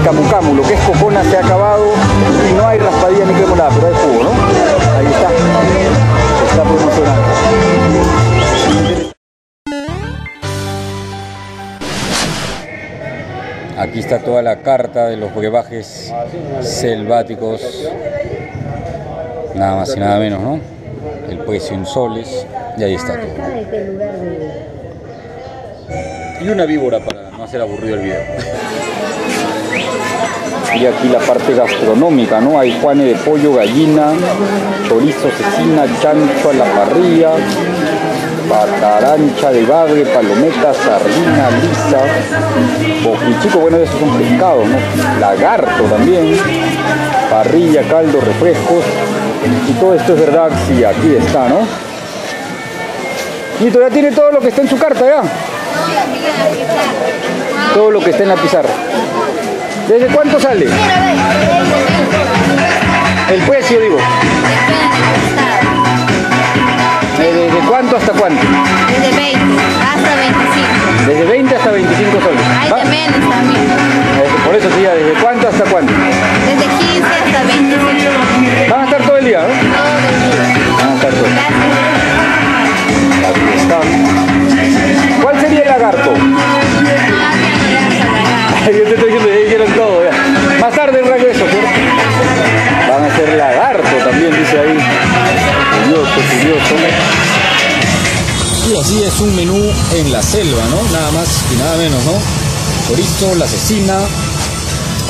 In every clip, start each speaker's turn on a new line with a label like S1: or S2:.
S1: camu camu, lo que es cocona se ha acabado y no hay raspadilla ni cremolada, pero hay jugo, ¿no? Ahí está. Está promocionando. Aquí está toda la carta de los brebajes selváticos. Nada más y nada menos, ¿no? El precio en soles. Y ahí está todo. Y una víbora para no hacer aburrido el video. Y aquí la parte gastronómica, ¿no? Hay juanes de pollo, gallina, chorizo, cecina, chancho a la parrilla, patarancha de bagre, palometa, sardina, lisa, boquichico, bueno, esos son pescados, ¿no? Lagarto también, parrilla, caldo, refrescos, y todo esto es verdad, sí, aquí está, ¿no? Y todavía tiene todo lo que está en su carta, ¿ya? Todo lo que está en la pizarra. ¿Desde cuánto sale? El precio, digo. ¿Desde cuánto hasta cuánto?
S2: Desde 20 hasta 25.
S1: Desde 20 hasta 25 soles.
S2: Hay de menos también.
S1: Eh, Por eso, tía, ¿desde cuánto hasta cuánto?
S2: Desde 15 hasta 25.
S1: Van a estar todo el día, ¿no?
S2: Todo el día.
S1: Van a estar todo el día.
S2: Gracias.
S1: ¿Cuál sería el lagarto? Yo te Y así es un menú en la selva, ¿no? Nada más y nada menos, ¿no? Chorizo, la cecina.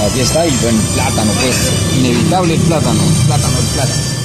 S1: Aquí está, y bueno, plátano, pues. Inevitable plátano. Plátano, el plátano.